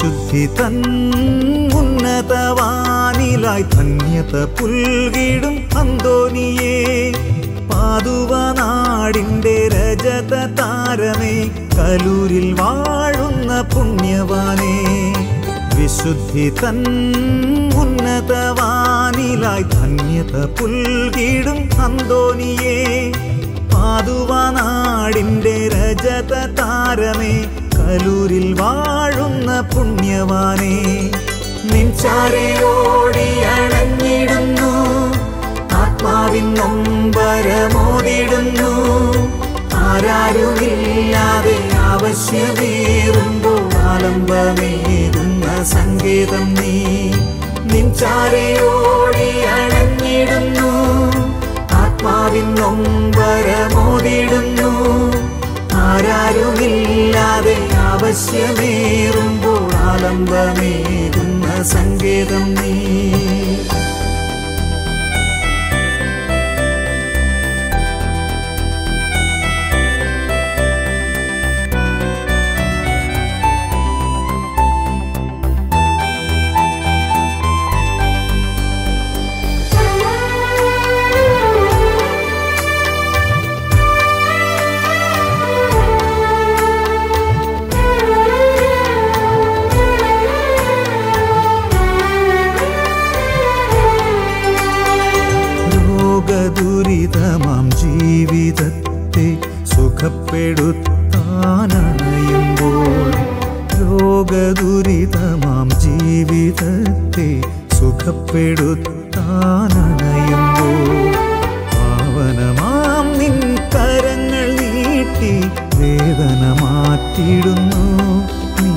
തൻ ഉന്നതവാനിലായി ധന്യത പുൽകിടും അന്തോനിയേ പാതുവനാടിന്റെ രജത താരമേ കലൂരിൽ വാഴുന്ന പുണ്യവാനേ. വിശുദ്ധി തൻ ഉന്നതവാനിലായി ധന്യത പുൽകിടും അന്തോനിയേ പാതുവനാടിന്റെ രജത താരമേ കലൂരിൽ വാഴുന്ന പുണ്യവാനേ നിൻചാരയോടി അണഞ്ഞിടുന്നു. ആത്മാവിൻ നൊമ്പരമോടിടുന്നു ആരാരുമില്ലാതെ ആവശ്യമേറുമ്പോൾ ആലംബമേകുന്ന സങ്കേതം നീ. നിൻചാരയോടി അണഞ്ഞിടുന്നു. ആവശ്യമേറുമ്പോൾ ആലംബമേകുന്ന സങ്കേതം നീ. രോഗദുരിതമാം ജീവിതത്തെ സുഖപ്പെടുത്താനണയുമ്പോൾ രോഗദുരിതമാം ജീവിതത്തെ സുഖപ്പെടുത്താനണയുമ്പോൾ പാവനമാം നിൻ കരങ്ങൾ നീട്ടി വേദന മാറ്റിടുന്നു നീ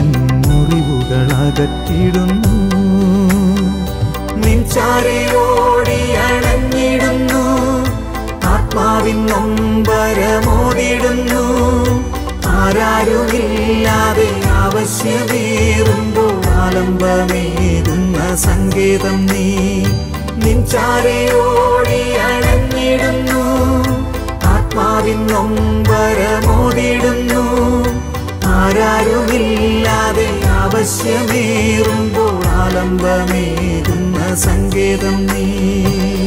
എൻ മുറിവുകൾ അകറ്റിടുന്നു. നിൻ അണഞ്ഞിടുന്നു ആത്മാവിൻ നൊമ്പരമോടിടുന്നു ആരാരുമില്ലാതെ ആവശ്യമേറുമ്പോൾ ആലംബമേകുന്ന സങ്കേതം നീ. നിൻചാരയോടി അണഞ്ഞിടുന്നു. ആത്മാവിൻ നൊമ്പരമോടിടുന്നു ആരാരുമില്ലാതെ ആവശ്യമേറുമ്പോൾ ആലംബമേകുന്ന സങ്കേതം നീ.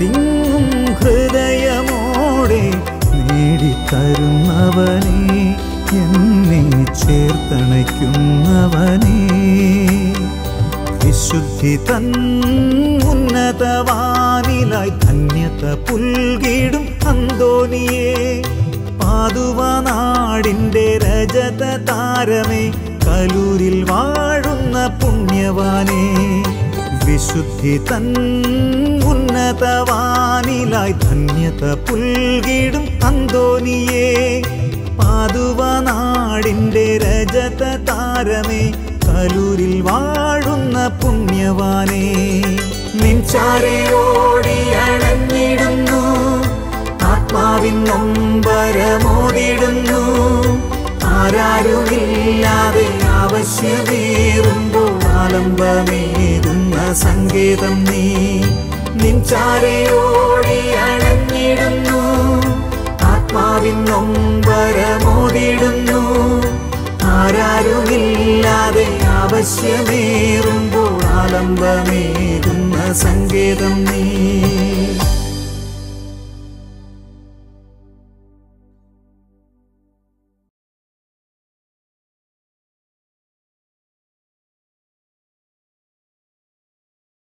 തിങ്ങും ഹൃദയമോടെ നേടിത്തരുന്നവനെ എന്നെ ചേർത്തണയ്ക്കുന്നവനെ. വിശുദ്ധി തൻ ഉന്നതവാനിലായി ധന്യത പുൽകിടും അന്തോനിയെ പാതുവനാടിന്റെ രജത താരമേ കലൂരിൽ വാഴുന്ന പുണ്യവാനേ. വിശുദ്ധി തൻ ഉന്നതവാനിലായി ധന്യത പുൽകിടും അന്തോനിയെ. പാതുവനാടിന്റെ രജത താരമേ കലൂരിൽ വാഴുന്ന പുണ്യവാനേ. നിൻചാരയോടി അണഞ്ഞിടുന്നു ആത്മാവിൻ നൊമ്പരമോടിടുന്നു ആരാരുമില്ലാതെ ആവശ്യമേറുമ്പോൾ ആലംബമേകുന്ന സങ്കേതം നീ. നിൻചാരയോടി അണഞ്ഞിടുന്നു. ആത്മാവിൻ നൊമ്പരമോടിടുന്നു ആരാരുമില്ലാതെ ആവശ്യമേറുമ്പോൾ ആലംബമേകുന്ന സങ്കേതം നീ.